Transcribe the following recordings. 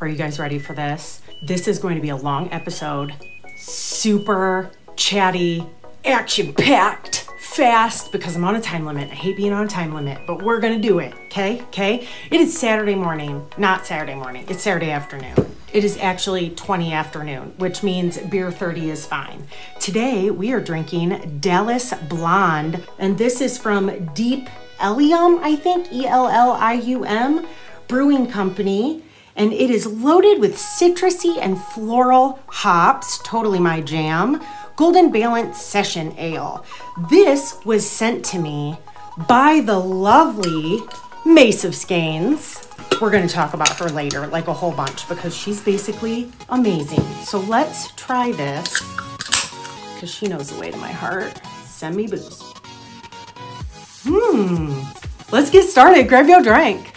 Are you guys ready for this? This is going to be a long episode, super chatty, action packed, fast because I'm on a time limit. I hate being on a time limit, but we're gonna do it, okay? Okay? It is Saturday morning, not Saturday morning, it's Saturday afternoon. It is actually 20 afternoon, which means beer 30 is fine. Today we are drinking Dallas Blonde, and this is from Deep Ellum, I think, E L L I U M Brewing Company and it is loaded with citrusy and floral hops, totally my jam. Golden Balance Session Ale. This was sent to me by the lovely Mace of Skeins. We're gonna talk about her later, like a whole bunch, because she's basically amazing. So let's try this, because she knows the way to my heart. Send me booze. Hmm. Let's get started. Grab your drink.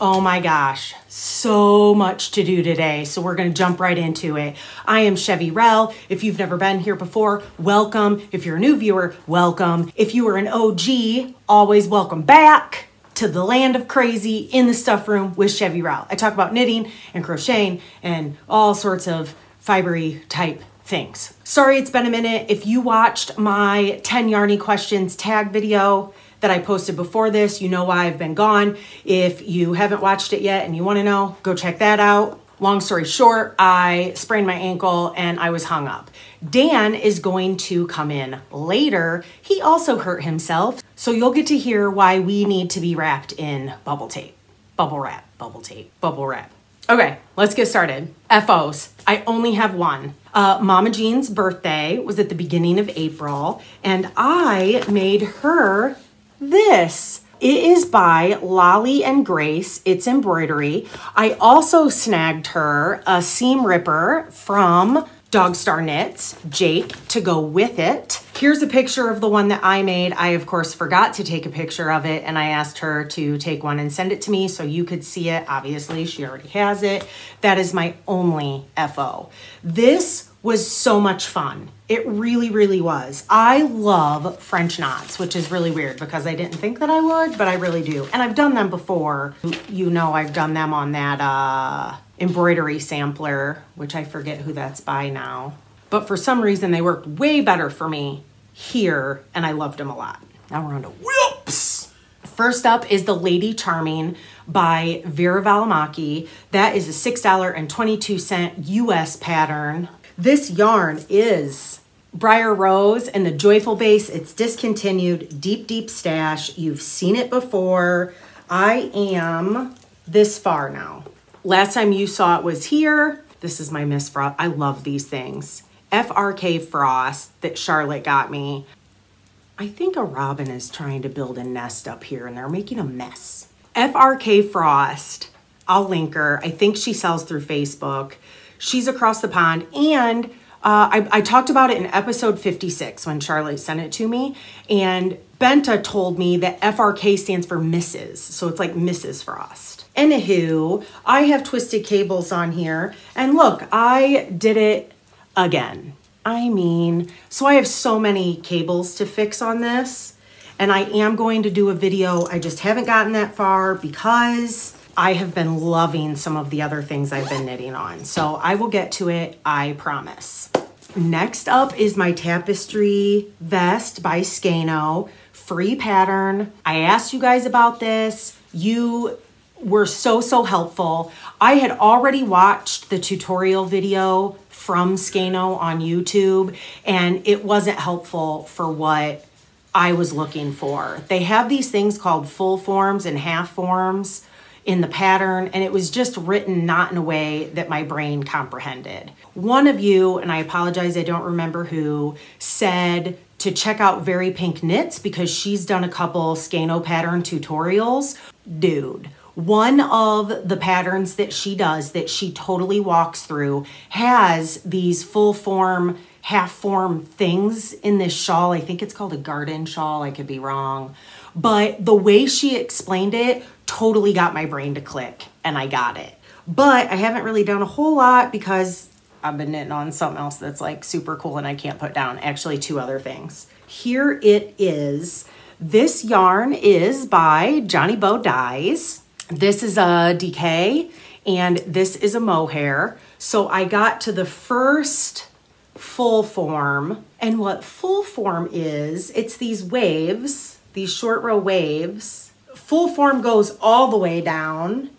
Oh my gosh, so much to do today. So we're going to jump right into it. I am Chevy Rell. If you've never been here before, welcome. If you're a new viewer, welcome. If you are an OG, always welcome back to the land of crazy in the stuff room with Chevy Rell. I talk about knitting and crocheting and all sorts of fibery type things. Sorry it's been a minute. If you watched my 10 Yarny questions tag video, that I posted before this. You know why I've been gone. If you haven't watched it yet and you want to know, go check that out. Long story short, I sprained my ankle and I was hung up. Dan is going to come in later. He also hurt himself. So you'll get to hear why we need to be wrapped in bubble tape. Bubble wrap, bubble tape, bubble wrap. Okay, let's get started. FOs. I only have one. Uh, Mama Jean's birthday was at the beginning of April, and I made her this. It is by Lolli and Grace. It's embroidery. I also snagged her a seam ripper from Dog Star Knits, Jake, to go with it. Here's a picture of the one that I made. I, of course, forgot to take a picture of it, and I asked her to take one and send it to me so you could see it. Obviously, she already has it. That is my only FO. This was so much fun. It really, really was. I love French knots, which is really weird because I didn't think that I would, but I really do. And I've done them before. You know, I've done them on that uh, embroidery sampler, which I forget who that's by now. But for some reason, they worked way better for me here, and I loved them a lot. Now we're on to whoops. First up is the Lady Charming by Veera Valimaki. That is a $6.22 US pattern. This yarn is Briar Rose and the Joyful Base. It's discontinued, deep, deep stash. You've seen it before. I am this far now. Last time you saw it was here. This is my Miss Frost. I love these things. FRK Frost that Charlotte got me. I think a robin is trying to build a nest up here and they're making a mess. FRK Frost, I'll link her. I think she sells through Facebook. She's across the pond. And uh, I, I talked about it in episode 56 when Charlotte sent it to me. And Benta told me that FRK stands for Mrs. So it's like Mrs. Frost. Anywho, I have twisted cables on here. And look, I did it again. I mean, so I have so many cables to fix on this. And I am going to do a video. I just haven't gotten that far because I have been loving some of the other things I've been knitting on. So I will get to it, I promise. Next up is my tapestry vest by Skeino, free pattern. I asked you guys about this. You were so, so helpful. I had already watched the tutorial video from Skeino on YouTube and it wasn't helpful for what I was looking for. They have these things called full forms and half forms in the pattern, and it was just written not in a way that my brain comprehended. One of you, and I apologize, I don't remember who, said to check out Very Pink Knits because she's done a couple Skeino pattern tutorials. Dude, one of the patterns that she does that she totally walks through has these full form half form things in this shawl. I think it's called a garden shawl. I could be wrong. But the way she explained it totally got my brain to click and I got it. But I haven't really done a whole lot because I've been knitting on something else that's like super cool and I can't put down. Actually, two other things. Here it is. This yarn is by Johnny Boh Dyes. This is a DK and this is a mohair. So I got to the first full form. And what full form is, it's these waves, these short row waves. Full form goes all the way down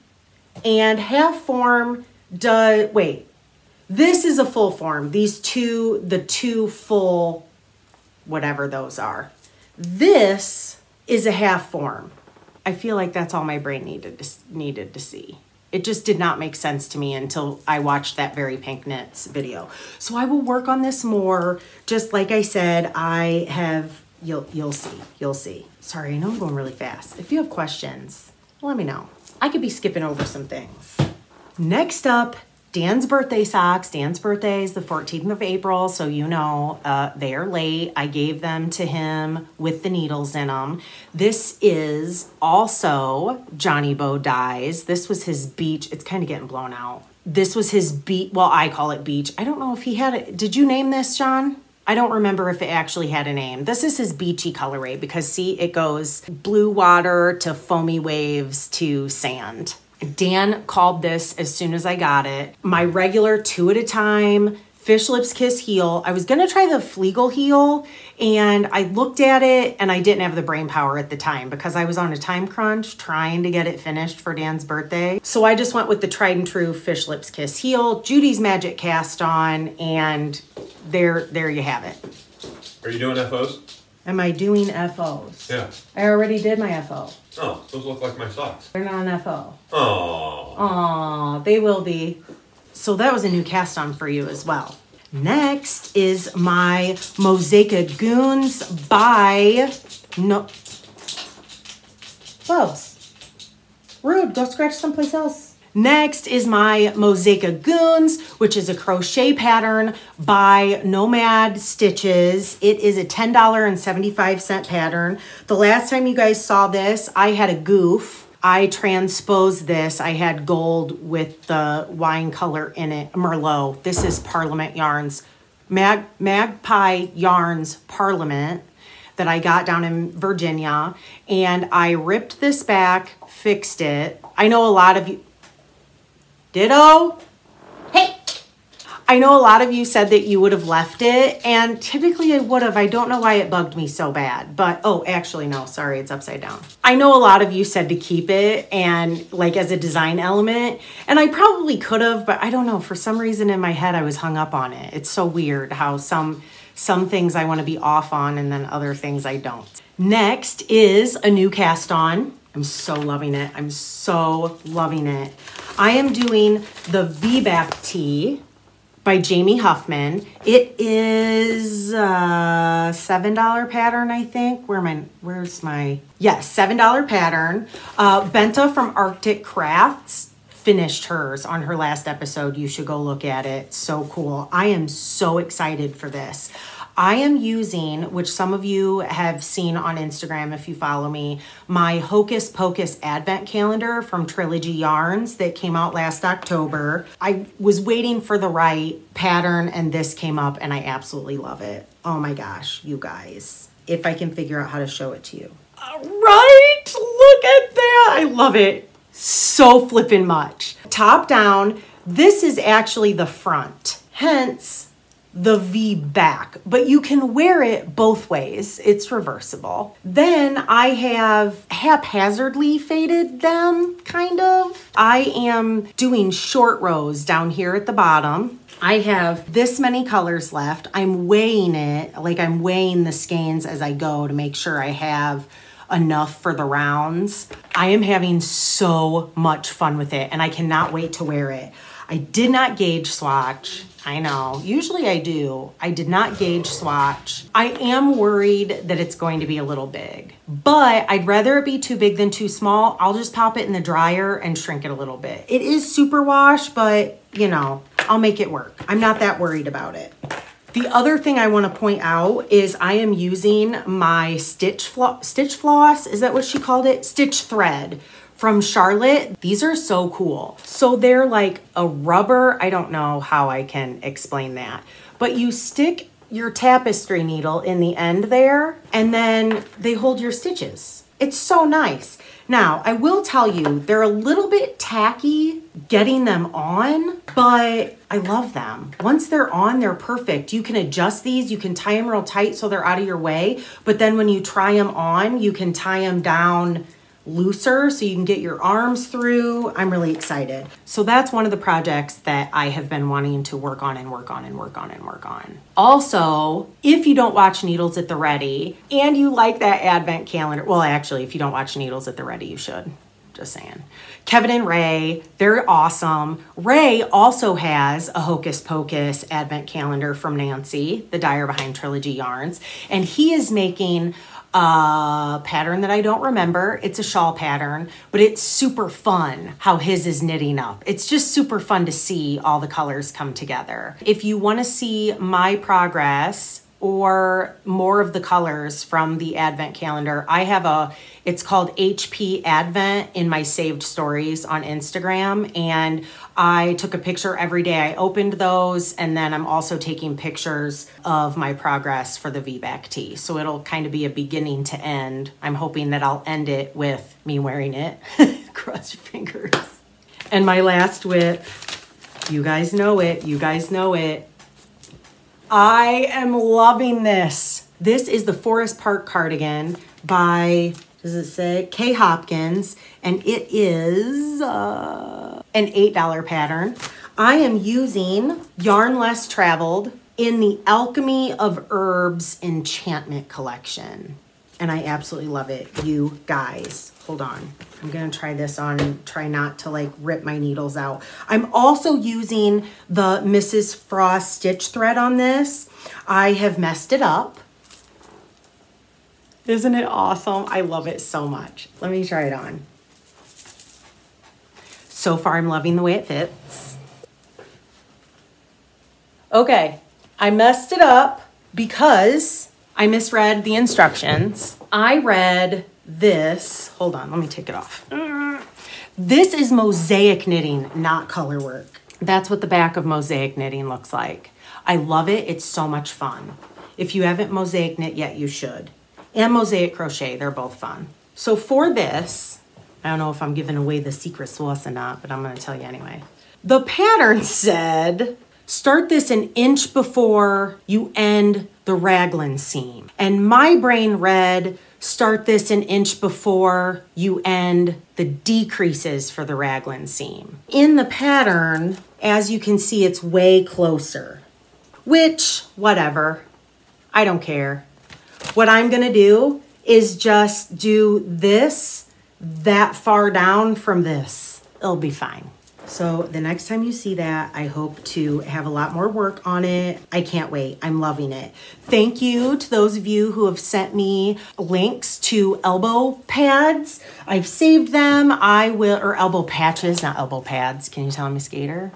and half form does, wait, this is a full form. These two, the two full, whatever those are. This is a half form. I feel like that's all my brain needed to, needed to see. It just did not make sense to me until I watched that Very Pink Knits video. So I will work on this more. Just like I said, I have, you'll, you'll see, you'll see. Sorry, I know I'm going really fast. If you have questions, let me know. I could be skipping over some things. Next up Dan's birthday socks. Dan's birthday is the 14th of April, so you know uh, they are late. I gave them to him with the needles in them. This is also Johnny Boh Dyes. This was his beach. It's kind of getting blown out. This was his beach. Well, I call it beach. I don't know if he had it. Did you name this, John? I don't remember if it actually had a name. This is his beachy colorway because see, it goes blue water to foamy waves to sand. Dan called this as soon as I got it. My regular two at a time fish lips kiss heel. I was gonna try the Fleegle heel and I looked at it and I didn't have the brain power at the time because I was on a time crunch trying to get it finished for Dan's birthday. So I just went with the tried and true fish lips kiss heel, Judy's magic cast on, and there, there you have it. Are you doing FOs? Am I doing FOs? Yeah. I already did my FO. Oh, those look like my socks. They're not an FO. Oh. Aw, they will be. So that was a new cast on for you as well. Next is my Mozaika Goons by no. Close. Rude. Go scratch someplace else. Next is my Mozaika Goons, which is a crochet pattern by Nomad Stitches. It is a $10.75 pattern. The last time you guys saw this, I had a goof. I transposed this. I had gold with the wine color in it, Merlot. This is Parliament Yarns, Mag Magpie Yarns Parliament that I got down in Virginia. And I ripped this back, fixed it. I know a lot of you, Ditto. Hey. I know a lot of you said that you would have left it, and typically I would have. I don't know why it bugged me so bad, but oh, actually, no, sorry, it's upside down. I know a lot of you said to keep it and like as a design element, and I probably could have, but I don't know. For some reason in my head, I was hung up on it. It's so weird how some some things I want to be off on, and then other things I don't. Next is a new cast on. I'm so loving it. I'm so loving it. I am doing the V-back tee by Jamie Hoffman. It is a $7 pattern, I think. Where am I? Where's my, yes, $7 pattern. Uh, Benta from Arctic Crafts finished hers on her last episode. You should go look at it. So cool. I am so excited for this. I am using, which some of you have seen on Instagram if you follow me, my Hocus Pocus Advent Calendar from Trilogy Yarns that came out last October. I was waiting for the right pattern and this came up and I absolutely love it. Oh my gosh, you guys. If I can figure out how to show it to you. All right, look at that. I love it so flippin' much. Top down, this is actually the front. Hence, the V back, but you can wear it both ways. It's reversible. Then I have haphazardly faded them, kind of. I am doing short rows down here at the bottom. I have this many colors left. I'm weighing it, like I'm weighing the skeins as I go to make sure I have enough for the rounds. I am having so much fun with it and I cannot wait to wear it. I did not gauge swatch. I know. Usually I do. I did not gauge swatch. I am worried that it's going to be a little big, but I'd rather it be too big than too small. I'll just pop it in the dryer and shrink it a little bit. It is super wash, but you know, I'll make it work. I'm not that worried about it. The other thing I want to point out is I am using my stitch, flo stitch floss. Is that what she called it? Stitch thread from Charlotte. These are so cool. So they're like a rubber, I don't know how I can explain that, but you stick your tapestry needle in the end there and then they hold your stitches. It's so nice. Now, I will tell you, they're a little bit tacky getting them on, but I love them. Once they're on, they're perfect. You can adjust these, you can tie them real tight so they're out of your way, but then when you try them on, you can tie them down looser so you can get your arms through. I'm really excited. So that's one of the projects that I have been wanting to work on and work on and work on and work on. Also, if you don't watch Needles at the Ready and you like that advent calendar, well, actually, if you don't watch Needles at the Ready, you should. Just saying. Kevin and Ray, they're awesome. Ray also has a Hocus Pocus advent calendar from Nancy, the Dyer Behind Trilogy Yarns, and he is making a pattern that I don't remember. It's a shawl pattern, but it's super fun how his is knitting up. It's just super fun to see all the colors come together. If you want to see my progress or more of the colors from the advent calendar, I have a it's called HP Advent in my saved stories on Instagram and I took a picture every day I opened those and then I'm also taking pictures of my progress for the V-back tee. So it'll kind of be a beginning to end. I'm hoping that I'll end it with me wearing it. Cross your fingers. And my last whip, you guys know it, you guys know it. I am loving this. This is the Forest Park cardigan by, does it say, Kay Hopkins, and it is uh, an $8 pattern. I am using Yarn Less Traveled in the Alchemy of Herbs Enchantment Collection. And I absolutely love it, you guys. Hold on. I'm gonna try this on and try not to like rip my needles out. I'm also using the Mrs. Frost stitch thread on this. I have messed it up. Isn't it awesome? I love it so much. Let me try it on. So far, I'm loving the way it fits. Okay, I messed it up because I misread the instructions. I read this. Hold on, let me take it off. This is mosaic knitting, not color work. That's what the back of mosaic knitting looks like. I love it. It's so much fun. If you haven't mosaic knit yet, you should. And mosaic crochet, they're both fun. So for this, I don't know if I'm giving away the secret sauce or not, but I'm to tell you anyway. The pattern said start this an inch before you end the raglan seam. And my brain read start this an inch before you end the decreases for the raglan seam. In the pattern, as you can see, it's way closer, which, whatever, I don't care. What I'm gonna do is just do this that far down from this. It'll be fine. So the next time you see that, I hope to have a lot more work on it. I can't wait. I'm loving it. Thank you to those of you who have sent me links to elbow pads. I've saved them. I will, or elbow patches, not elbow pads. Can you tell I'm a skater?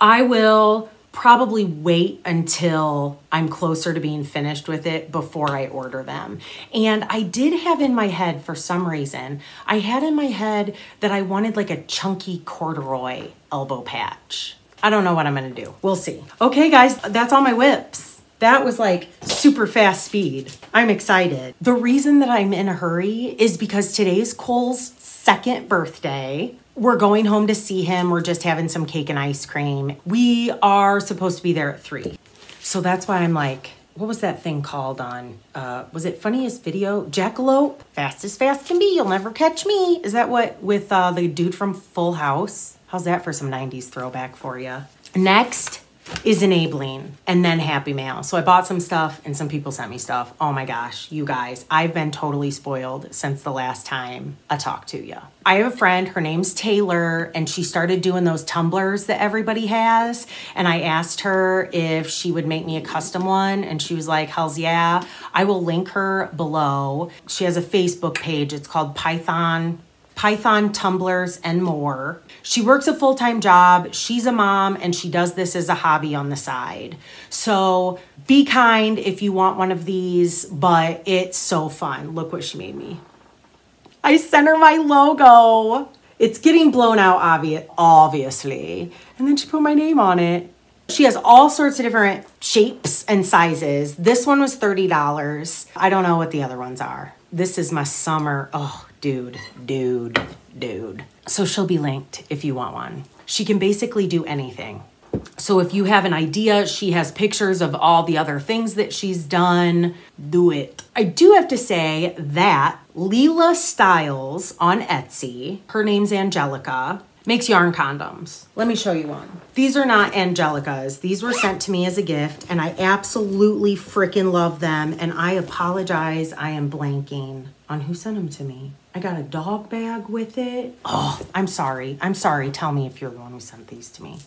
I will probably wait until I'm closer to being finished with it before I order them. And I did have in my head for some reason, I had in my head that I wanted like a chunky corduroy elbow patch. I don't know what I'm gonna do. We'll see. Okay, guys, that's all my whips. That was like super fast speed. I'm excited. The reason that I'm in a hurry is because today's Cole's second birthday. We're going home to see him. We're just having some cake and ice cream. We are supposed to be there at three. So that's why I'm like, what was that thing called on? Uh, was it funniest video? Jackalope? Fast as fast can be. You'll never catch me. Is that what with uh, the dude from Full House? How's that for some 90s throwback for you? Next is enabling and then happy mail. So I bought some stuff and some people sent me stuff. Oh my gosh, you guys, I've been totally spoiled since the last time I talked to you. I have a friend, her name's Taylor, and she started doing those tumblers that everybody has. And I asked her if she would make me a custom one, and she was like, Hells yeah. I will link her below. She has a Facebook page. It's called Python Python, tumblers, and more. She works a full time job, she's a mom, and she does this as a hobby on the side. So be kind if you want one of these, but it's so fun. Look what she made me. I sent her my logo. It's getting blown out, obvi- obviously. And then she put my name on it. She has all sorts of different shapes and sizes. This one was $30. I don't know what the other ones are. this is my summer. Oh, dude, dude, dude. So she'll be linked if you want one. She can basically do anything. So if you have an idea, she has pictures of all the other things that she's done. Do it. I do have to say that Leela Styles on Etsy, her name's Angelica, makes yarn condoms. Let me show you one. These are not Angelica's. These were sent to me as a gift and I absolutely freaking love them. And I apologize, I am blanking on who sent them to me. I got a dog bag with it. Oh, I'm sorry. I'm sorry. Tell me if you're the one who sent these to me.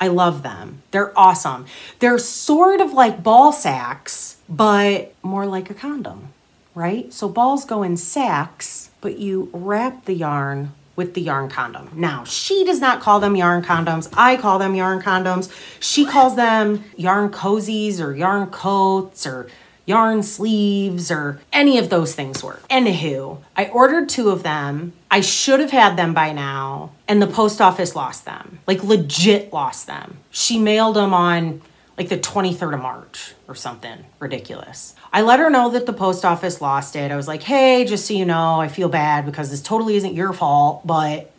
I love them. They're awesome. They're sort of like ball sacks, but more like a condom, right? So balls go in sacks, but you wrap the yarn with the yarn condom. Now, she does not call them yarn condoms. I call them yarn condoms. She calls them yarn cozies or yarn coats or yarn sleeves or any of those things work. Anywho, I ordered two of them. I should have had them by now, and the post office lost them. Like, legit lost them. She mailed them on like the 23rd of March or something ridiculous. I let her know that the post office lost it. I was like, hey, just so you know, I feel bad because this totally isn't your fault, but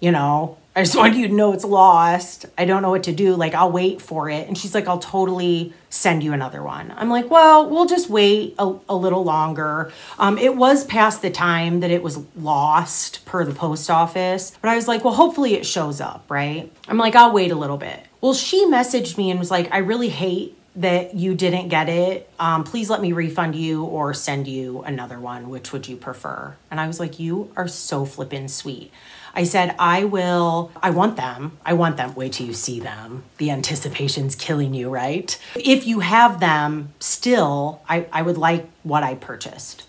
you know, I just want you to know it's lost. I don't know what to do. Like, I'll wait for it. And she's like, I'll totally send you another one. I'm like, well, we'll just wait a, a little longer. Um, it was past the time that it was lost per the post office. But I was like, well, hopefully it shows up, right? I'm like, I'll wait a little bit. Well, she messaged me and was like, I really hate that you didn't get it. Um, please let me refund you or send you another one. Which would you prefer? And I was like, you are so flippin' sweet. I said, I will, I want them. I want them. Wait till you see them. The anticipation's killing you, right? If you have them still, I, I would like what I purchased.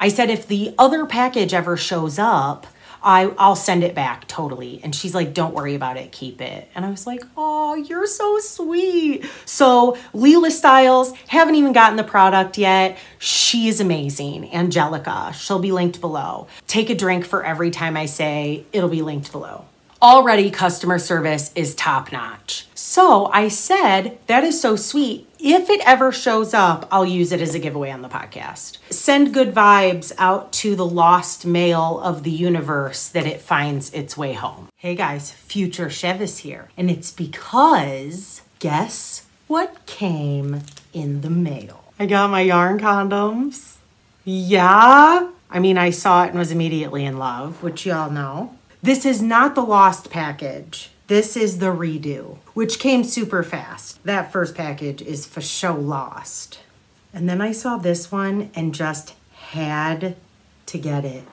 I said, if the other package ever shows up, I, I'll send it back totally. And she's like, don't worry about it, keep it. And I was like, oh, you're so sweet. So Leela Styles, haven't even gotten the product yet. She is amazing. Angelica, she'll be linked below. Take a drink for every time I say it'll be linked below already customer service is top notch. So I said, that is so sweet. If it ever shows up, I'll use it as a giveaway on the podcast. Send good vibes out to the lost mail of the universe that it finds its way home. Hey guys, future Chev is here. And it's because guess what came in the mail? I got my yarn condoms. Yeah. I mean, I saw it and was immediately in love, which y'all know. This is not the lost package. This is the redo, which came super fast. That first package is for sure lost. And then I saw this one and just had to get it.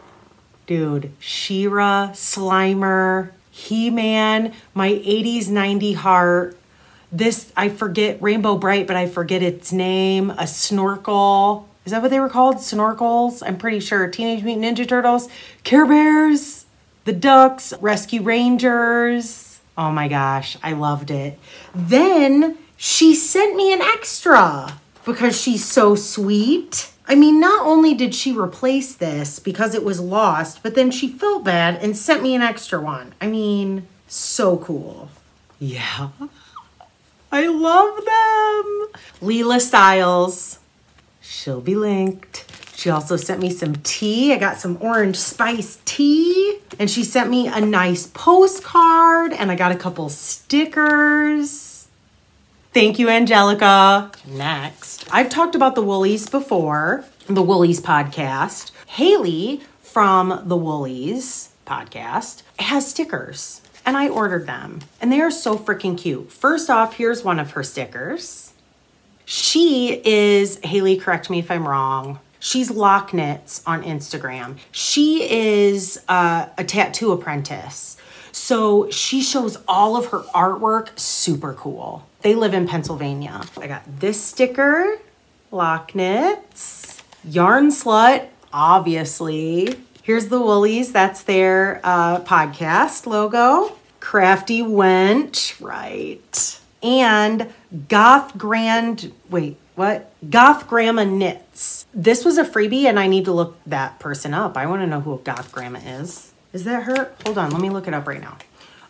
Dude, She-Ra, Slimer, He-Man, my 80s 90 heart. This, I forget, Rainbow Brite, but I forget its name. A snorkel. Is that what they were called? Snorkels? I'm pretty sure. Teenage Mutant Ninja Turtles. Care Bears the Ducks, Rescue Rangers. Oh my gosh, I loved it. Then she sent me an extra because she's so sweet. I mean, not only did she replace this because it was lost, but then she felt bad and sent me an extra one. I mean, so cool. Yeah. I love them. Leela Styles. She'll be linked. She also sent me some tea. I got some orange spice tea. And she sent me a nice postcard and I got a couple stickers. Thank you, Angelica. Next, I've talked about the Woolies before, the Woolies podcast. Haley from the Woolies podcast has stickers and I ordered them and they are so freaking cute. First off, here's one of her stickers. She is, Haley, correct me if I'm wrong, She's Lock Knits on Instagram. She is uh, a tattoo apprentice. So she shows all of her artwork, super cool. They live in Pennsylvania. I got this sticker, Lock Knits, Yarn Slut, obviously. Here's the Woolies, that's their uh, podcast logo. Crafty Wench, right. And Goth Grand, wait, what? Goth Grandma Knits. This was a freebie and I need to look that person up. I want to know who Goth Grandma is. Is that her? Hold on, let me look it up right now.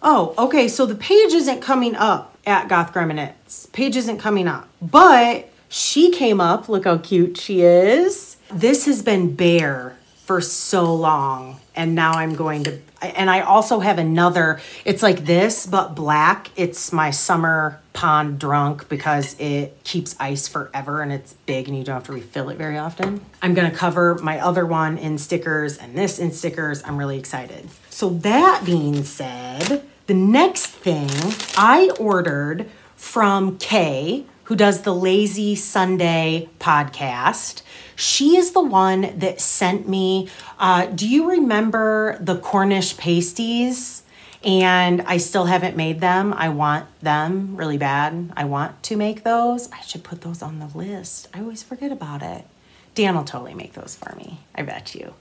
Oh, okay, so the page isn't coming up at Goth Grandma Knits. Page isn't coming up, but She came up. Look how cute she is. This has been bare for so long. And now I'm going to, and I also have another, it's like this, but black. It's my summer pond drunk because it keeps ice forever and it's big and you don't have to refill it very often. I'm to cover my other one in stickers and this in stickers. I'm really excited. So that being said, the next thing I ordered from Kay, who does the Lazy Sunday podcast. She is the one that sent me. Uh, do you remember the Cornish pasties? And I still haven't made them. I want them really bad. I want to make those. I should put those on the list. I always forget about it. Dan will totally make those for me. I bet you.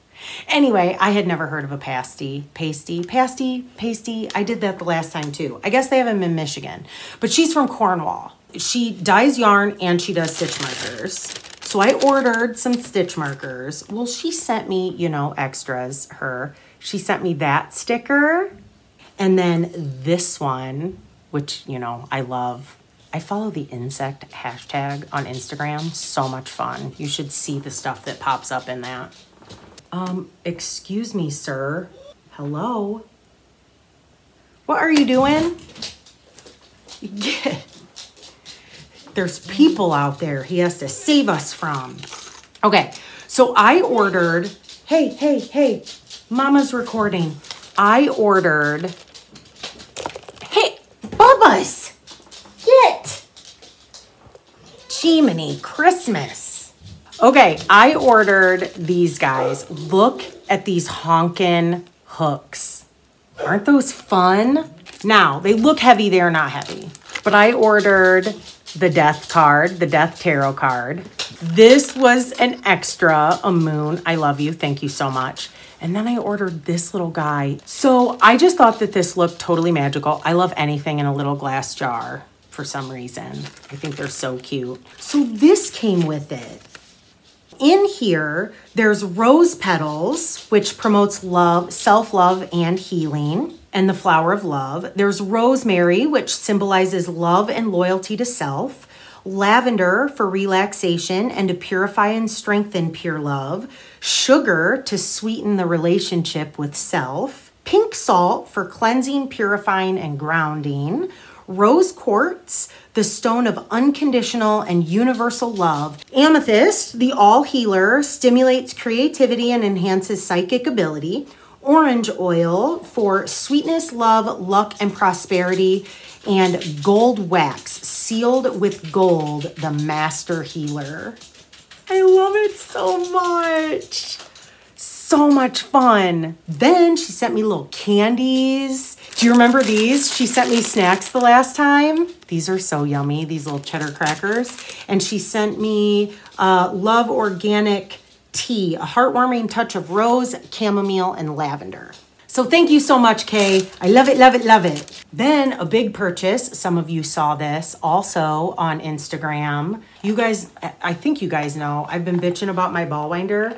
Anyway, I had never heard of a pasty, pasty, pasty, pasty. I did that the last time too. I guess they have them in Michigan, but she's from Cornwall. She dyes yarn and she does stitch markers. So I ordered some stitch markers. Well, she sent me, you know, extras, her. She sent me that sticker and then this one, which, you know, I love. I follow the insect hashtag on Instagram. So much fun. You should see the stuff that pops up in that. Um, excuse me, sir. Hello? What are you doing? Get. There's people out there he has to save us from. Okay, so I ordered. Hey, hey, hey, Mama's recording. I ordered. Hey, Bubba's! Get! Jiminy Christmas. Okay, I ordered these guys. Look at these honkin' hooks. Aren't those fun? Now, they look heavy, they're not heavy. But I ordered the death card, the death tarot card. This was an extra, a moon. I love you. Thank you so much. And then I ordered this little guy. So I just thought that this looked totally magical. I love anything in a little glass jar for some reason. I think they're so cute. So this came with it. In here, there's rose petals, which promotes love, self-love and healing, and the flower of love. There's rosemary, which symbolizes love and loyalty to self. Lavender for relaxation and to purify and strengthen pure love. Sugar to sweeten the relationship with self. Pink salt for cleansing, purifying, and grounding. Rose quartz, the stone of unconditional and universal love. Amethyst, the all healer, stimulates creativity and enhances psychic ability. Orange oil for sweetness, love, luck, and prosperity. And gold wax, sealed with gold, the master healer. I love it so much. So much fun. Then she sent me little candies. Do you remember these? She sent me snacks the last time. These are so yummy, these little cheddar crackers. And she sent me uh, Love Organic Tea, a heartwarming touch of rose, chamomile, and lavender. So thank you so much, Kay. I love it, love it, love it. Then a big purchase. Some of you saw this also on Instagram. You guys, I think you guys know, I've been bitching about my ball winder.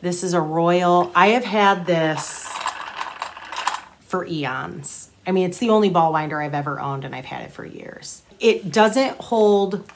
This is a royal. I have had this for eons. I mean, it's the only ball winder I've ever owned and I've had it for years. It doesn't hold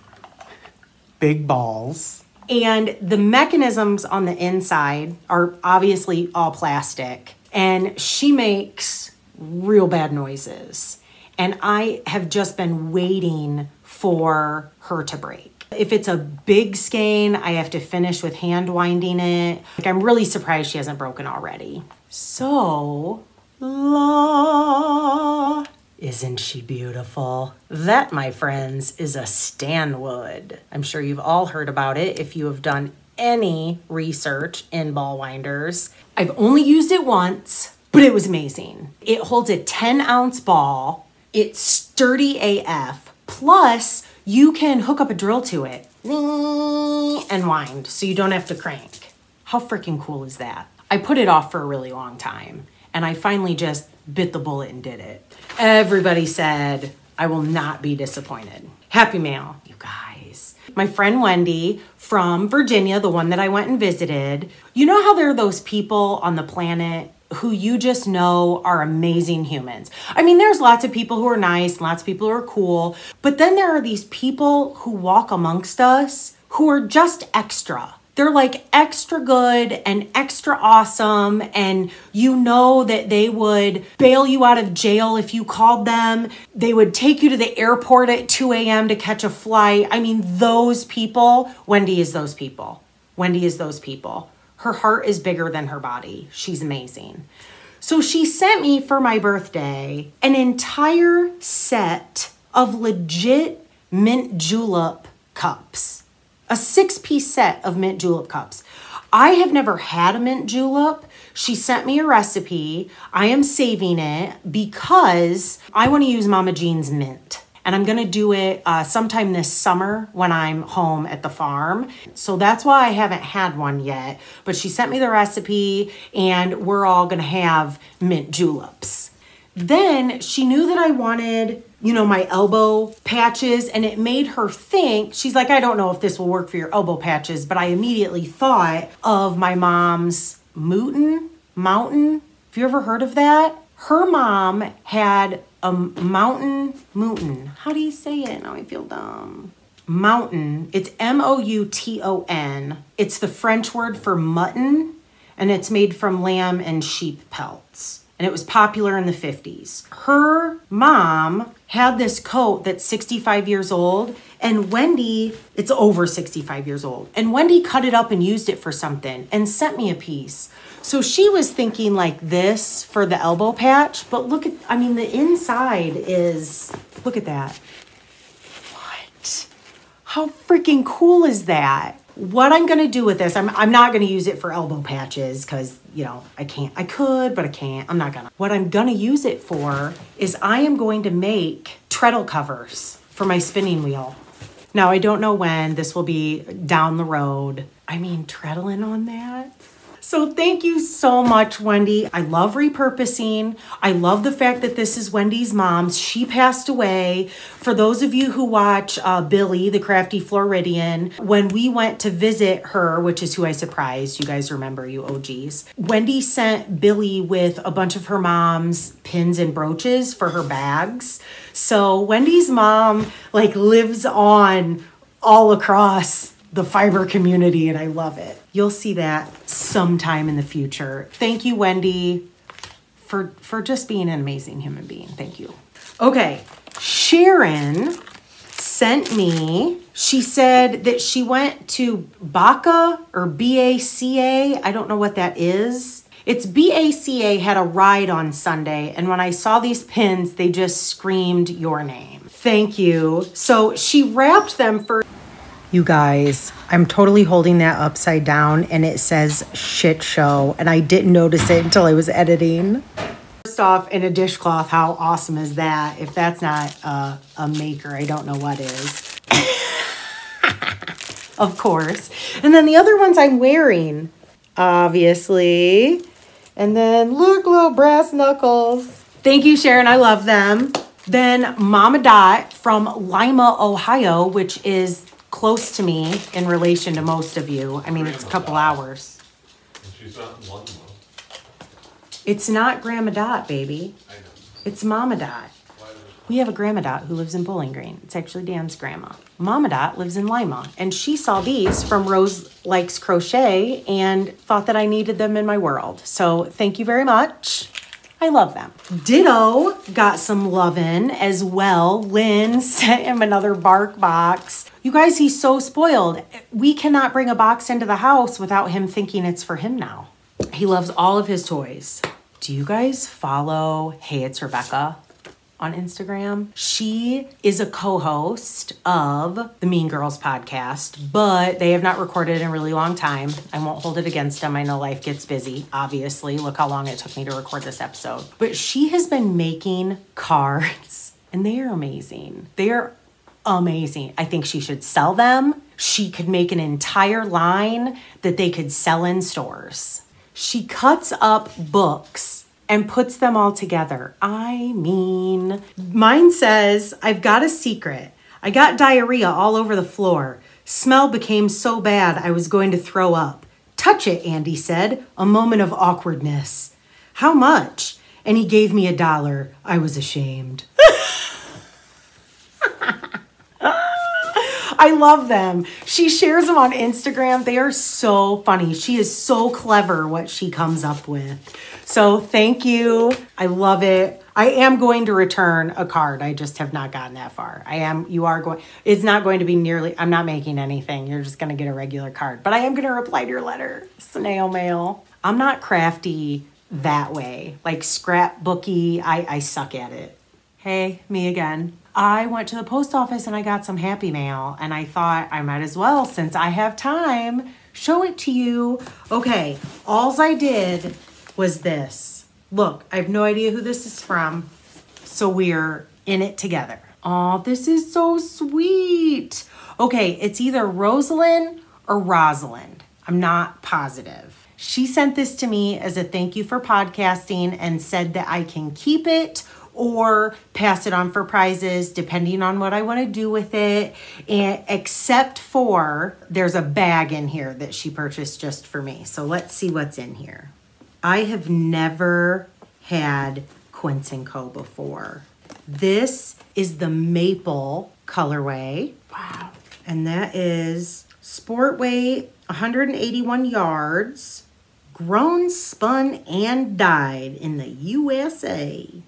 big balls. And the mechanisms on the inside are obviously all plastic. And she makes real bad noises. And I have just been waiting for her to break. If it's a big skein, I have to finish with hand winding it. Like I'm really surprised she hasn't broken already. So, la, isn't she beautiful? That, my friends, is a Stanwood. I'm sure you've all heard about it if you have done any research in ball winders. I've only used it once, but it was amazing. It holds a 10 ounce ball. It's sturdy AF. Plus, you can hook up a drill to it and wind so you don't have to crank. How freaking cool is that? I put it off for a really long time and I finally just bit the bullet and did it. Everybody said I will not be disappointed. Happy mail, you guys. My friend Wendy from Virginia, the one that I went and visited, you know how there are those people on the planet who you just know are amazing humans. I mean, there's lots of people who are nice, lots of people who are cool, but then there are these people who walk amongst us who are just extra. They're like extra good and extra awesome, and you know that they would bail you out of jail if you called them. They would take you to the airport at 2 a.m. to catch a flight. I mean, those people, Wendy is those people. Wendy is those people. Her heart is bigger than her body. She's amazing. So she sent me for my birthday an entire set of legit mint julep cups a six piece set of mint julep cups. I have never had a mint julep. She sent me a recipe. I am saving it because I want to use Mama Jean's mint. And I'm going to do it uh, sometime this summer when I'm home at the farm. So that's why I haven't had one yet. But she sent me the recipe, and we're all going to have mint juleps. Then she knew that I wanted you know, my elbow patches, and it made her think, she's like, I don't know if this will work for your elbow patches, but I immediately thought of my mom's Mootin Mountain. Have you ever heard of that? Her mom had a mountain Mootin. How do you say it? Now I feel dumb. Mountain. It's M O U T O N. It's the French word for mutton, and it's made from lamb and sheep pelts and it was popular in the 50s. Her mom had this coat that's 65 years old, and Wendy, it's over 65 years old, and Wendy cut it up and used it for something and sent me a piece. So she was thinking like this for the elbow patch, but look at, I mean, the inside is, look at that. What? How freaking cool is that? What I'm going to do with this, I'm, I'm not going to use it for elbow patches because, you know, I can't. I could, but I can't. I'm not going to. What I'm going to use it for is I am going to make treadle covers for my spinning wheel. Now, I don't know when this will be down the road. I mean, treadling on that? So thank you so much, Wendy. I love repurposing. I love the fact that this is Wendy's mom's. She passed away. For those of you who watch uh, Billy, the Crafty Floridian, when we went to visit her, which is who I surprised, you guys remember, you OGs, Wendy sent Billy with a bunch of her mom's pins and brooches for her bags. So Wendy's mom like lives on all across the fiber community and I love it. You'll see that sometime in the future. Thank you, Wendy, for, for just being an amazing human being. Thank you. Okay, Sharon sent me, she said that she went to BACA or BACA. I don't know what that is. It's BACA had a ride on Sunday, and when I saw these pins, they just screamed your name. Thank you. So she wrapped them for you guys, I'm totally holding that upside down and it says shit show. And I didn't notice it until I was editing. First off, in a dishcloth, how awesome is that? If that's not a, a maker, I don't know what is. of course. And then the other ones I'm wearing, obviously. And then look, little brass knuckles. Thank you, Sharon. I love them. Then Mama Dot from Lima, Ohio, which is close to me in relation to most of you. I mean, it's a couple hours. She's not in London It's not Grandma Dot, baby. I know. It's Mama Dot. We have a Grandma Dot who lives in Bowling Green. It's actually Dan's grandma. Mama Dot lives in Lima, and she saw these from Rose Likes Crochet and thought that I needed them in my world. So thank you very much. I love them. Ditto got some lovin' as well. Lynn sent him another bark box. You guys, he's so spoiled. We cannot bring a box into the house without him thinking it's for him now. He loves all of his toys. Do you guys follow Hey It's Rebecca on Instagram? She is a co host of the Mean Girls podcast, but they have not recorded in a really long time. I won't hold it against them. I know life gets busy, obviously. Look how long it took me to record this episode. But she has been making cards, and they are amazing. They are amazing. I think she should sell them. She could make an entire line that they could sell in stores. She cuts up books and puts them all together. I mean, mine says, I've got a secret. I got diarrhea all over the floor. Smell became so bad I was going to throw up. Touch it, Andy said, a moment of awkwardness. How much? And he gave me a dollar. I was ashamed. I love them. She shares them on Instagram. They are so funny. She is so clever what she comes up with. So thank you. I love it. I am going to return a card. I just have not gotten that far. I am, you are going, it's not going to be nearly, I'm not making anything. You're just going to get a regular card. But I am going to reply to your letter, snail mail. I'm not crafty that way, like scrapbooky. I, I suck at it. Hey, me again. I went to the post office and I got some happy mail, and I thought I might as well, since I have time, show it to you. Okay, alls I did was this. Look, I have no idea who this is from, so we're in it together. Oh, this is so sweet. Okay, it's either Rosalind or Rosalind. I'm not positive. She sent this to me as a thank you for podcasting and said that I can keep it or pass it on for prizes depending on what I want to do with it. And except for there's a bag in here that she purchased just for me. So let's see what's in here. I have never had Quince & Co before. This is the maple colorway. Wow. And that is sport weight 181 yards, grown, spun, and dyed in the USA.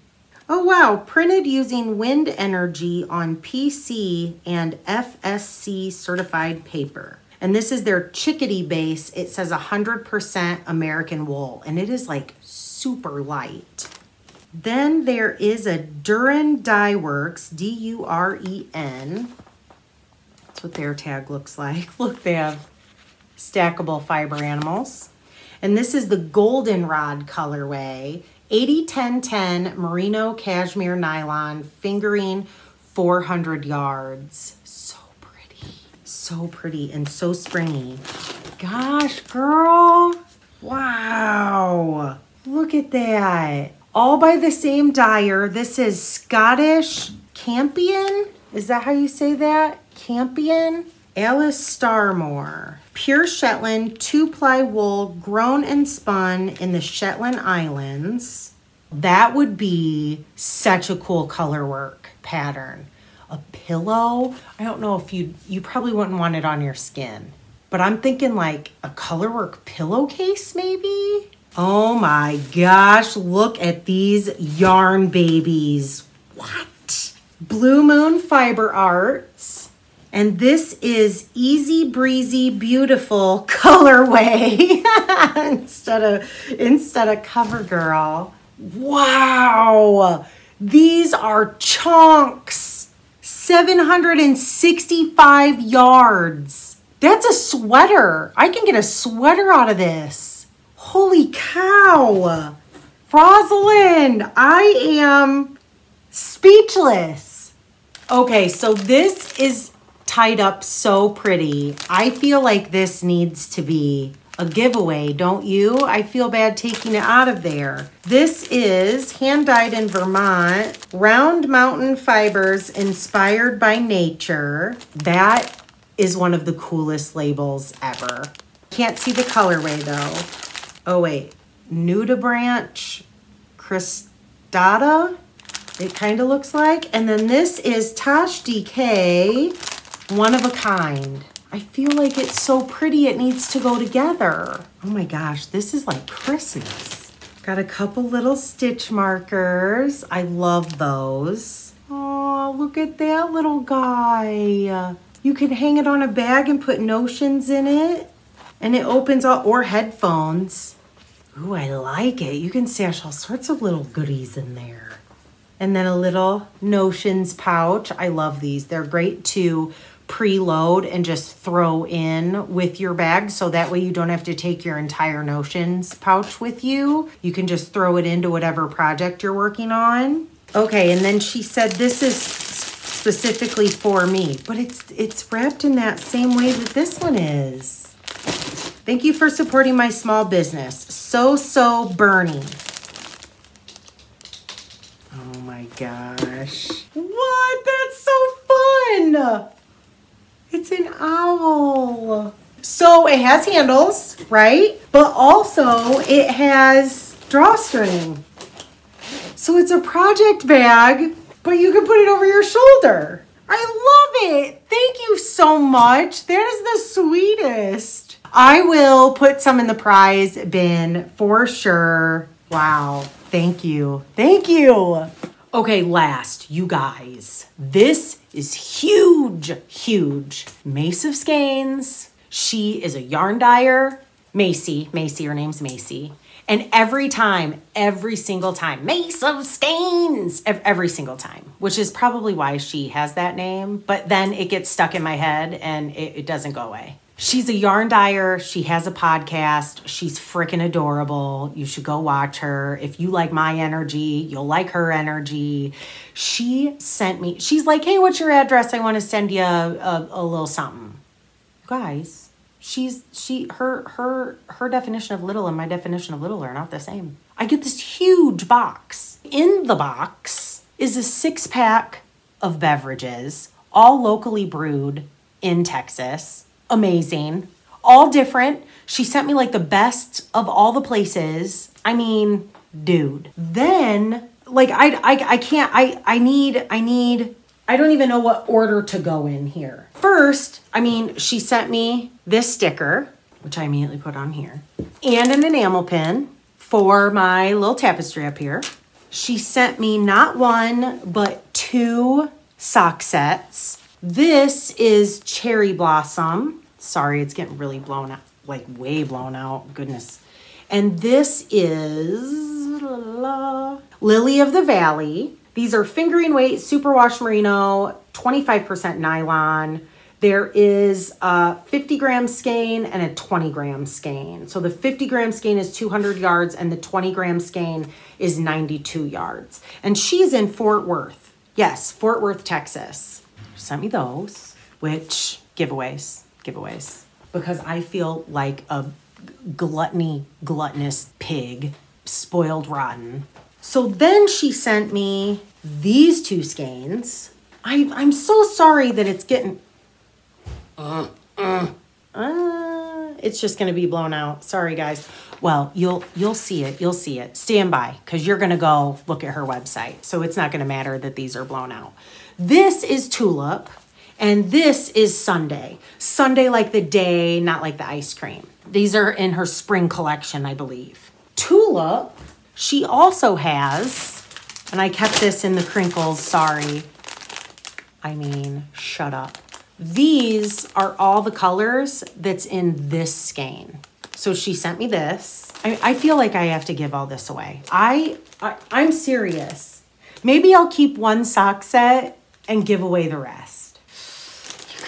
Oh wow, printed using wind energy on PC and FSC certified paper. And this is their chickadee base. It says 100% American wool and it is like super light. Then there is a Duren Dye Works, D U R E N. That's what their tag looks like. Look, they have stackable fiber animals. And this is the goldenrod colorway 80 10 10 merino cashmere nylon fingering 400 yards. So pretty. So pretty and so springy. Gosh, girl. Wow. Look at that. All by the same dyer. This is Scottish Campion. Is that how you say that? Campion? Alice Starmore. Pure Shetland two ply wool grown and spun in the Shetland Islands. That would be such a cool color work pattern. A pillow. I don't know if you you probably wouldn't want it on your skin. But I'm thinking like a color colorwork pillowcase maybe? Oh my gosh, look at these yarn babies. What? Blue Moon Fiber Arts. And this is Easy Breezy Beautiful colorway instead of instead of CoverGirl. Wow. These are chunks. 765 yards. That's a sweater. I can get a sweater out of this. Holy cow. Rosalind, I am speechless. Okay, so this is tied up so pretty. I feel like this needs to be a giveaway, don't you? I feel bad taking it out of there. This is hand dyed in Vermont, round mountain fibers inspired by nature. That is one of the coolest labels ever. Can't see the colorway though. Oh wait, nudibranch cristata, it kind of looks like. And then this is Tosh DK, one of a kind. I feel like it's so pretty it needs to go together. Oh my gosh, this is like Christmas. Got a couple little stitch markers. I love those. Oh, look at that little guy. You can hang it on a bag and put notions in it. And it opens up, or headphones. Ooh, I like it. You can stash all sorts of little goodies in there. And then a little notions pouch. I love these. They're great to preload and just throw in with your bag so that way you don't have to take your entire notions pouch with you. You can just throw it into whatever project you're working on. Okay, and then she said this is specifically for me, but it's it's wrapped in that same way that this one is. Thank you for supporting my small business. So So Bernie. Oh my gosh. What? That's so fun. It's an owl. So it has handles, right? But also it has drawstring. So it's a project bag, but you can put it over your shoulder. I love it. Thank you so much. That is the sweetest. I will put some in the prize bin for sure. Wow. Thank you. Thank you. Okay, last, you guys. This is huge, huge. Mace of Skeins. She is a yarn dyer. Macy, Macy, her name's Macy. And every time, every single time, Mace of Skeins, every single time, which is probably why she has that name. But then it gets stuck in my head and it, it doesn't go away. She's a yarn dyer. She has a podcast. She's freaking adorable. You should go watch her. If you like my energy, you'll like her energy. She sent me, she's like, hey, what's your address? I want to send you a, a, a little something. Guys, she's she her her her definition of little and my definition of little are not the same. I get this huge box. In the box is a six pack of beverages, all locally brewed in Texas. Amazing. All different. She sent me like the best of all the places. I mean, dude. Then like I I I can't I I need I need I don't even know what order to go in here. First, I mean, she sent me this sticker, which I immediately put on here, and an enamel pin for my little tapestry up here. She sent me not one, but two sock sets. This is Cherry Blossom. Sorry, it's getting really blown out, like way blown out. Goodness. And this is la, la, Lily of the Valley. These are fingering weight superwash merino, 25% nylon. There is a 50 gram skein and a 20 gram skein. So the 50 gram skein is 200 yards and the 20 gram skein is 92 yards. And she's in Fort Worth. Yes, Fort Worth, Texas. Sent me those, which giveaways, giveaways. Because I feel like a gluttony, gluttonous pig, spoiled rotten. So then she sent me these two skeins. I, I'm so sorry that it's getting. Uh, uh, uh, it's just gonna be blown out. Sorry, guys. Well, you'll you'll see it. You'll see it. Stand by, cause you're gonna go look at her website. So it's not gonna matter that these are blown out. This is tulip, and this is Sunday. Sunday like the day, not like the ice cream. These are in her spring collection, I believe. Tulip. She also has, and I kept this in the crinkles. Sorry. I mean, shut up. These are all the colors that's in this skein. So she sent me this. I, I feel like I have to give all this away. I, I I'm serious. Maybe I'll keep one sock set and give away the rest.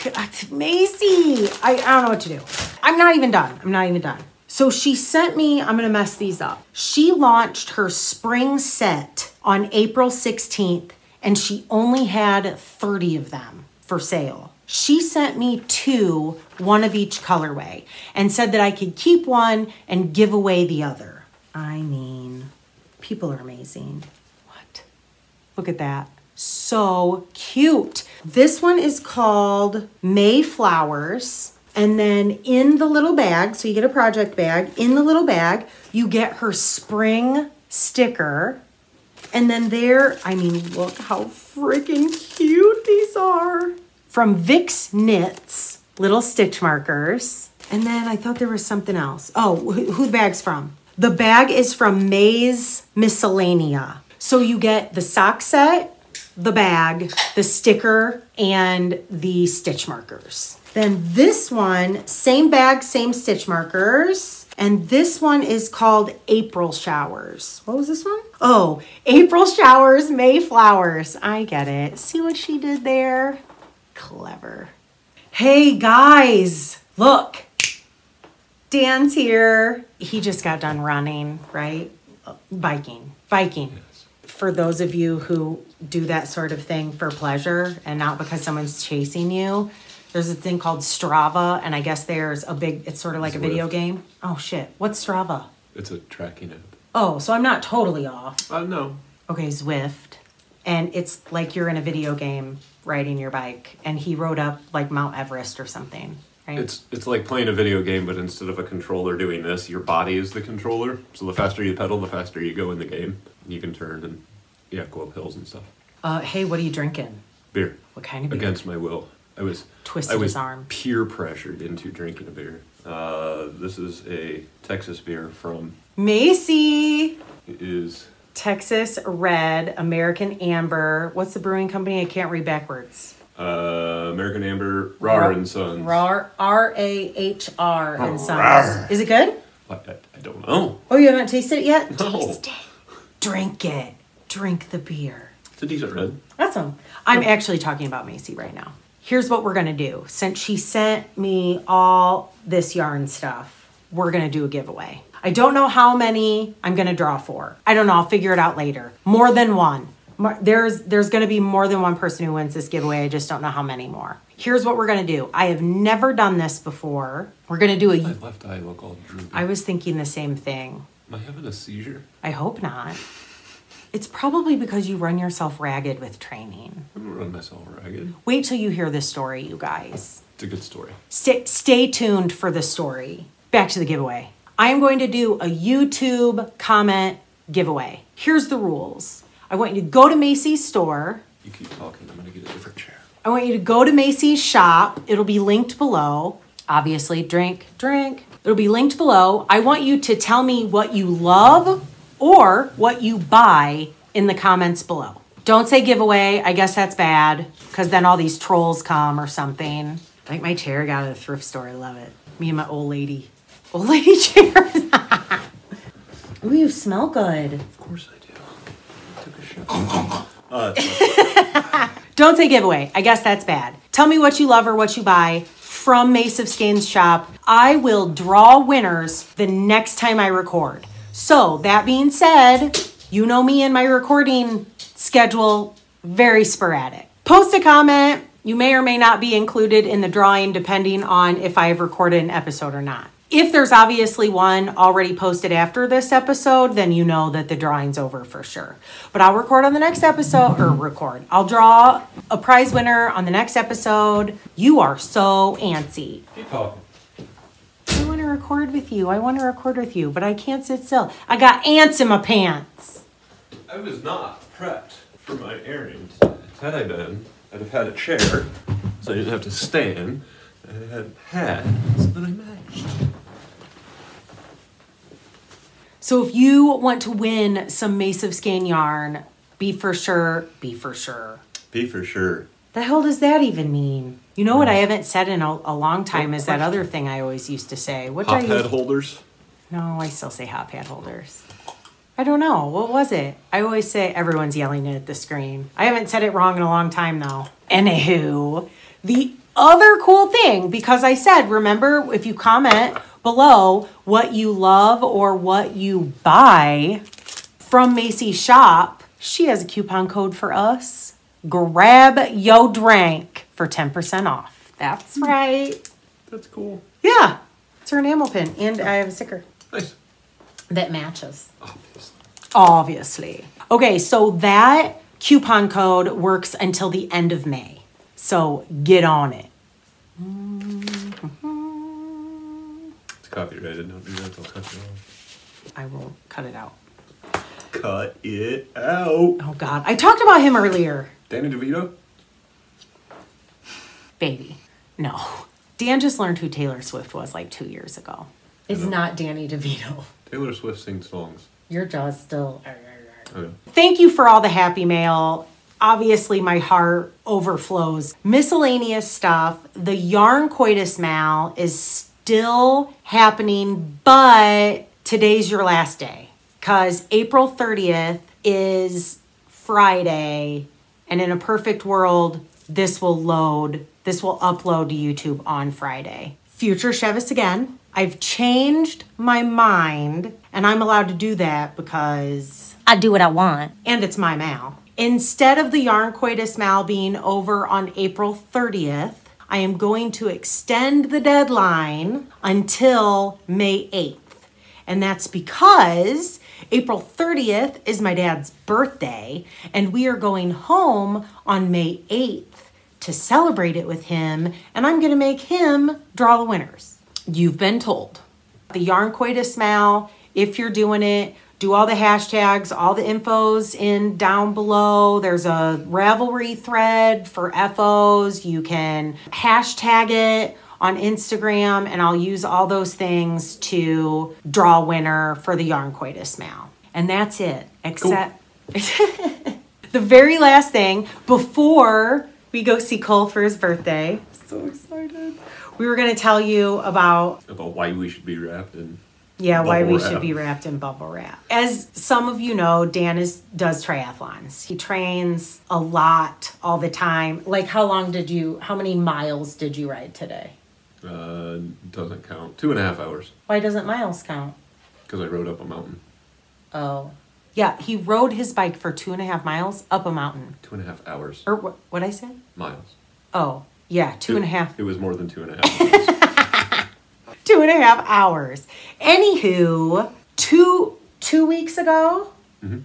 Could, uh, Macy, I, I don't know what to do. I'm not even done. I'm not even done. So she sent me, I'm gonna mess these up. She launched her spring set on April 16th and she only had 30 of them for sale. She sent me two, one of each colorway, and said that I could keep one and give away the other. I mean, people are amazing. What? Look at that. So cute. This one is called Mayflowers. And then in the little bag, so you get a project bag, in the little bag, you get her spring sticker. And then there, I mean, look how freaking cute these are. From Vix Knits, little stitch markers. And then I thought there was something else. Oh, who, the bag's from? The bag is from Maze Miscellanea. So you get the sock set, the bag, the sticker, and the stitch markers. Then this one, same bag, same stitch markers. And this one is called April Showers. What was this one? Oh, April Showers, May Flowers. I get it. See what she did there? Clever. Hey guys, look. Dan's here. He just got done running, right? Biking. Biking. For those of you who do that sort of thing for pleasure and not because someone's chasing you, there's a thing called Strava, and I guess there's a big, it's sort of like a video game. Oh shit, what's Strava? It's a tracking app. Oh, so I'm not totally off. Uh, no. Okay, Zwift. And it's like you're in a video game riding your bike, and he rode up like Mount Everest or something, right? It's it's like playing a video game, but instead of a controller doing this, your body is the controller. So the faster you pedal, the faster you go in the game. You can turn and yeah, go up hills and stuff. uh, hey, what are you drinking? Beer. What kind of beer? Against my will. I was Twisted I was his arm. peer pressured into drinking a beer. Uh, this is a Texas beer from Macy. it is Texas Red, American Amber. What's the brewing company? I can't read backwards. uh, American Amber Rahr and Sons. R R A H R and Sons. Rahr. Is it good? I, I, I don't know. Oh, you haven't tasted it yet? No. Taste it. Drink it. Drink the beer. It's a decent red. Awesome. I'm actually talking about Macy right now. Here's what we're gonna do. Since she sent me all this yarn stuff, we're gonna do a giveaway. I don't know how many I'm gonna draw for. I don't know. I'll figure it out later. More than one. There's there's gonna be more than one person who wins this giveaway. I just don't know how many more. Here's what we're gonna do. I have never done this before. We're gonna do a. My left eye look all droopy. I was thinking the same thing. Am I having a seizure? I hope not. It's probably because you run yourself ragged with training. I'm gonna run myself ragged. Wait till you hear this story, you guys. It's a good story. Stay, stay tuned for the story. Back to the giveaway. I am going to do a YouTube comment giveaway. Here's the rules I want you to go to Macy's store. You keep talking. I'm gonna get a different chair. I want you to go to Macy's shop. It'll be linked below. Obviously, drink, drink. It'll be linked below. I want you to tell me what you love or what you buy in the comments below. Don't say giveaway. I guess that's bad because then all these trolls come or something. Like my chair I got at a thrift store. I love it. Me and my old lady. Old lady chairs. Ooh, you smell good. Of course I do. I took a shot. uh, Don't say giveaway. I guess that's bad. Tell me what you love or what you buy from Mace of Skeins shop. I will draw winners the next time I record. So, that being said, you know me and my recording schedule very sporadic. Post a comment. You may or may not be included in the drawing depending on if I have recorded an episode or not. If there's obviously one already posted after this episode, then you know that the drawing's over for sure. But I'll record on the next episode, or record. I'll draw a prize winner on the next episode. You are so antsy. keep talking. I want to record with you. I want to record with you, but I can't sit still. I got ants in my pants. I was not prepped for my errands. Had I been, I'd have had a chair, so I didn't have to stand. And I had a hat, so that I matched. So if you want to win some Mace of Skein yarn, be for sure, be for sure. Be for sure. The hell does that even mean? You know what I haven't said in a, a long time is that other thing I always used to say. What did I Hop use- holders. No, I still say hot pad holders. I don't know. What was it? I always say everyone's yelling it at the screen. I haven't said it wrong in a long time though. Anywho, the other cool thing, because I said, remember, if you comment below what you love or what you buy from Macy's shop, she has a coupon code for us. Grab yo drank for 10% off. That's hmm. right. That's cool. Yeah, it's her enamel pin, and I have a sticker Nice. that matches. Obviously. Obviously. Okay, so that coupon code works until the end of May. So get on it. It's copyrighted. Don't do that. They'll cut you off. I will cut it out. Cut it out. Oh, God. I talked about him earlier. Danny DeVito? Baby. No. Dan just learned who Taylor Swift was like two years ago. It's not Danny DeVito. Taylor Swift sings songs. Your jaw's still. I. Thank you for all the happy mail. Obviously, my heart overflows. Miscellaneous stuff. The yarn coitus mal is still happening, but today's your last day because April 30th is Friday, and in a perfect world, this will load, this will upload to YouTube on Friday. Future Chevis again. I've changed my mind, and I'm allowed to do that because I do what I want. and it's my mal. Instead of the yarn coitus mal being over on April 30th, I am going to extend the deadline until May 8th. And that's because April 30th is my dad's birthday, and we are going home on May 8th to celebrate it with him, and I'm going to make him draw the winners. You've been told. The yarn coitus mal, if you're doing it, do all the hashtags, all the infos in down below. There's a Ravelry thread for FOs. You can hashtag it on Instagram, and I'll use all those things to draw a winner for the yarn coitus mal. And that's it, except the very last thing before we go see Cole for his birthday. So excited. We were going to tell you about About why we should be wrapped in. yeah, why we Bubble should be wrapped in bubble wrap. As some of you know, Dan is does triathlons. He trains a lot all the time. Like how long did you how many miles did you ride today? Uh, doesn't count. Two and a half hours Why doesn't miles count? because I rode up a mountain. Oh. Yeah, he rode his bike for two and a half miles up a mountain. Two and a half hours. Or what what I say? Miles. Oh, yeah, two and a half It was more than two and a half miles. two and a half hours. Anywho, two two weeks ago, mm-hmm.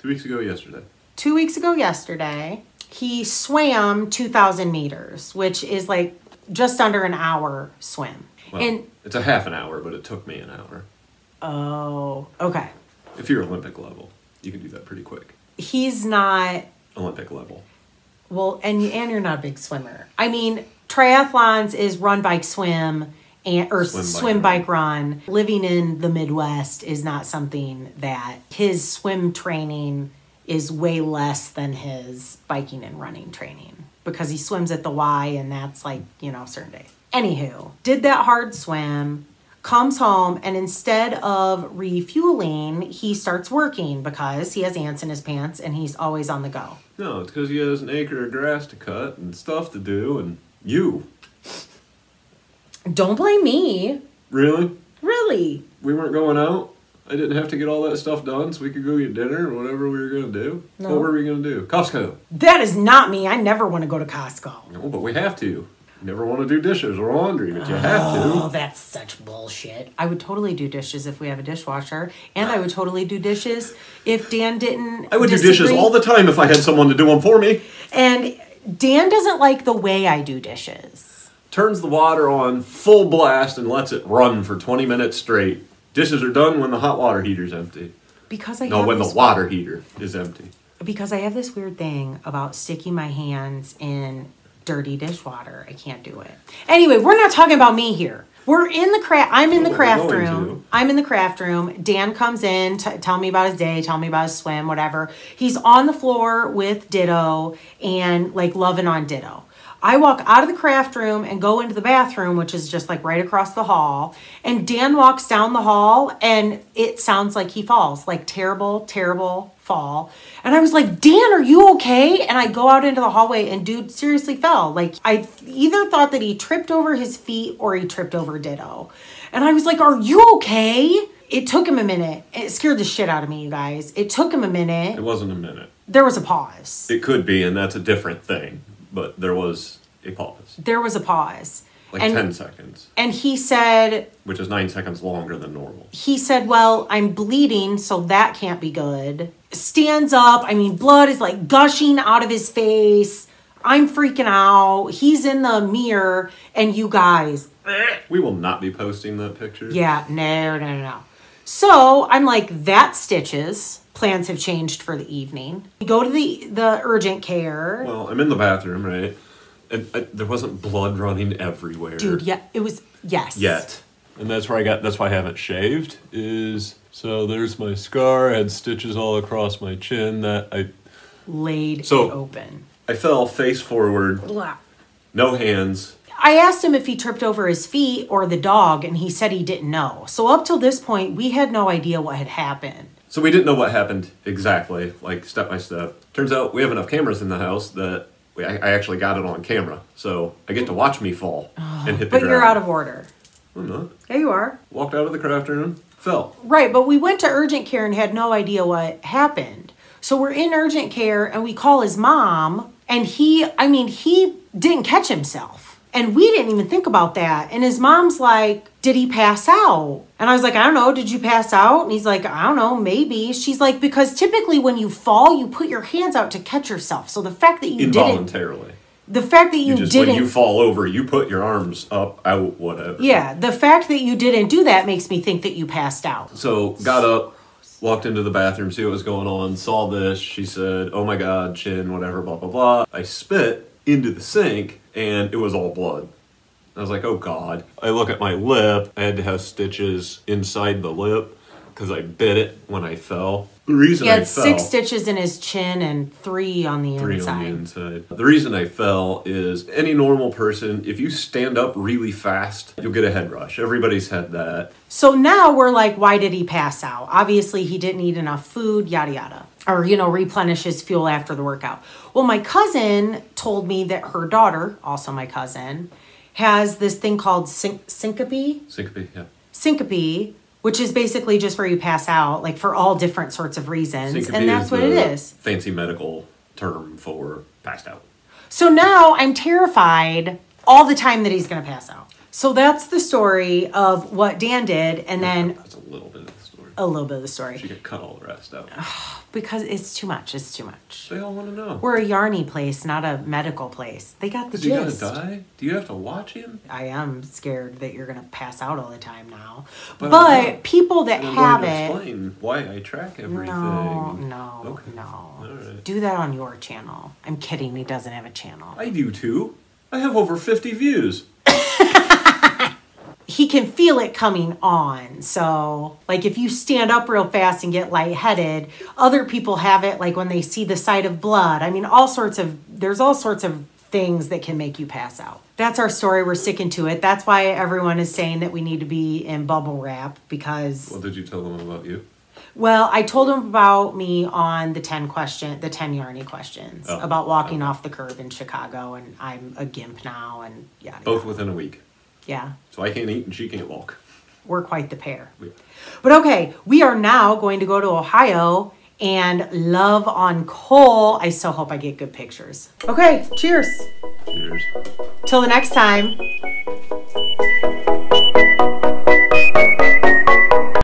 Two weeks ago yesterday. two weeks ago yesterday, he swam two thousand meters, which is like just under an hour swim. Well, and it's a half an hour, but it took me an hour. oh, okay. If you're Olympic level, you can do that pretty quick. He's not Olympic level. well, and and you're not a big swimmer. I mean, triathlons is run, bike, swim. And, or Swim, swim, bike, bike, run. Living in the Midwest is not something that his swim training is way less than his biking and running training because he swims at the Y and that's like, you know, certain day. Anywho, did that hard swim, comes home, and instead of refueling, he starts working because he has ants in his pants and he's always on the go. No, it's because he has an acre of grass to cut and stuff to do, and you. Don't blame me. Really? Really? We weren't going out? I didn't have to get all that stuff done so we could go get dinner or whatever we were going to do? No. What were we going to do? Costco. That is not me. I never want to go to Costco. No, but we have to. Never want to do dishes or laundry, but you have to. Oh, that's such bullshit. I would totally do dishes if we have a dishwasher, and I would totally do dishes if Dan didn't. I would do dishes disagree. all the time if I had someone to do them for me. And Dan doesn't like the way I do dishes. Turns the water on full blast and lets it run for 20 minutes straight. Dishes are done when the hot water heater's empty. Because I No, have when the this, water heater is empty. because I have this weird thing about sticking my hands in dirty dishwater. I can't do it. Anyway, we're not talking about me here. We're in the craft. I'm in the craft room. I'm in the craft room. Dan comes in, t- tell me about his day, tell me about his swim, whatever. He's on the floor with Ditto and like loving on Ditto. I walk out of the craft room and go into the bathroom, which is just like right across the hall. And Dan walks down the hall and it sounds like he falls, like terrible, terrible fall. And I was like, Dan, are you okay? And I go out into the hallway and dude seriously fell. Like I either thought that he tripped over his feet or he tripped over Ditto. And I was like, Are you okay? It took him a minute. It scared the shit out of me, you guys. It took him a minute. It wasn't a minute. There was a pause. It could be, and that's a different thing. But there was a pause. There was a pause. Like and 10 seconds, and he said which is 9 seconds longer than normal. he said, Well, I'm bleeding, so that can't be good. Stands up. I mean, blood is like gushing out of his face. I'm freaking out. He's in the mirror, and you guys, eh. We will not be posting that picture. yeah, no, no, no, no. So I'm like, that stitches. Plans have changed for the evening. We go to the the urgent care. Well, I'm in the bathroom, right? And I, there wasn't blood running everywhere. Dude, yeah, it was yes. Yet. And that's where I got, that's why I haven't shaved, is, so there's my scar, I had stitches all across my chin that I, Laid So- it open. I fell face forward, Blah. no hands. I asked him if he tripped over his feet or the dog, and he said he didn't know. So up till this point, we had no idea what had happened. So we didn't know what happened exactly, like step by step. Turns out we have enough cameras in the house that I, I actually got it on camera. So I get to watch me fall oh, and hit the But ground. you're out of order. I'm not. There you are. Walked out of the craft room, fell. Right, but we went to urgent care and had no idea what happened. So we're in urgent care and we call his mom, and he, I mean, he didn't catch himself. And we didn't even think about that. And his mom's like, Did he pass out? And I was like, I don't know. Did you pass out? And he's like, I don't know. Maybe. She's like, Because typically when you fall, you put your hands out to catch yourself. So the fact that you didn't Involuntarily. the fact that you, You just didn't when you fall over, you put your arms up, out, whatever. Yeah, the fact that you didn't do that makes me think that you passed out. So got up, walked into the bathroom, see what was going on, saw this. She said, "Oh my God, chin, whatever, blah blah blah." I spit into the sink, and it was all blood. I was like, "Oh God!" I look at my lip. I had to have stitches inside the lip because I bit it when I fell. The reason He I had fell, six stitches in his chin and three on the three inside. on the inside. The reason I fell is any normal person, if you stand up really fast, you'll get a head rush. Everybody's had that. So now we're like, why did he pass out? Obviously, he didn't eat enough food, yada yada. Or, you know, replenish his fuel after the workout. Well, my cousin told me that her daughter, also my cousin, has this thing called syn- syncope. Syncope, yeah. Syncope, which is basically just where you pass out, like for all different sorts of reasons. Syncope and that's what it is. Fancy medical term for passed out. So now I'm terrified all the time that he's going to pass out. So that's the story of what Dan did, and then That's a little bit of the story. A little bit of the She story could cut all the rest out. because it's too much. It's too much. They all want to know. We're a yarny place, not a medical place. They got the Is he gonna die? Do you have to watch him? I am scared that you're gonna pass out all the time now. But But, people that I'm have going to it, explain why I track everything. no, no, Okay. no. All right. Do that on your channel. I'm kidding. He doesn't have a channel. I do too. I have over 50 views. he can feel it coming on. So, like if you stand up real fast and get lightheaded, other people have it like when they see the sight of blood. I mean, all sorts of there's all sorts of things that can make you pass out. That's our story. We're sticking to it. That's why everyone is saying that we need to be in bubble wrap because What did you tell them about you? well, I told them about me on the 10 question, the 10 Yarny questions Oh, about walking off the curb in Chicago and I'm a gimp now and yeah. Both within a week. Yeah. So I can't eat and she can't walk. We're quite the pair. We- But okay, we are now going to go to Ohio and love on Cole. I so hope I get good pictures. Okay, cheers. Cheers. Till the next time.